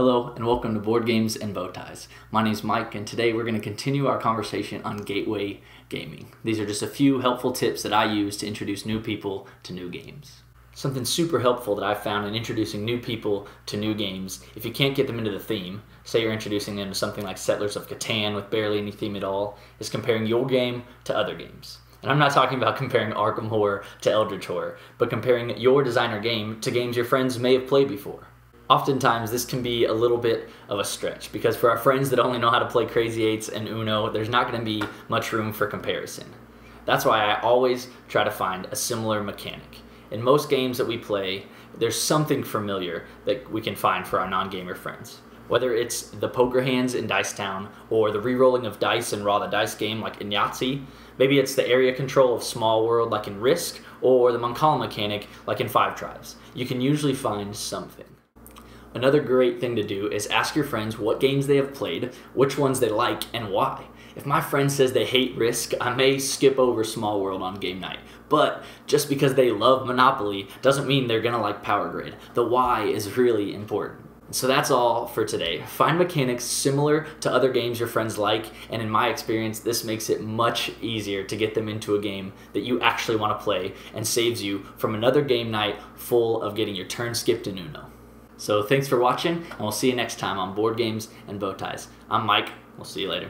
Hello and welcome to Board Games and Bow Ties. My name is Mike and today we're going to continue our conversation on gateway gaming. These are just a few helpful tips that I use to introduce new people to new games. Something super helpful that I've found in introducing new people to new games, if you can't get them into the theme, say you're introducing them to something like Settlers of Catan with barely any theme at all, is comparing your game to other games. And I'm not talking about comparing Arkham Horror to Eldritch Horror, but comparing your designer game to games your friends may have played before oftentimes this can be a little bit of a stretch because for our friends that only know how to play Crazy Eights and Uno, there's not going to be much room for comparison. That's why I always try to find a similar mechanic. In most games that we play, there's something familiar that we can find for our non-gamer friends. Whether it's the poker hands in Dice Town, or the re-rolling of dice in Ra the Dice game like in Yahtzee, maybe it's the area control of Small World like in Risk, or the Mancala mechanic like in Five Tribes. You can usually find something. Another great thing to do is ask your friends what games they have played, which ones they like, and why. If my friend says they hate Risk, I may skip over Small World on game night. But just because they love Monopoly doesn't mean they're gonna like Power Grid. The why is really important. So that's all for today. Find mechanics similar to other games your friends like, and in my experience, this makes it much easier to get them into a game that you actually want to play and saves you from another game night full of getting your turn skipped in Uno. So thanks for watching, and we'll see you next time on Board Games and Bow Ties. I'm Mike. We'll see you later.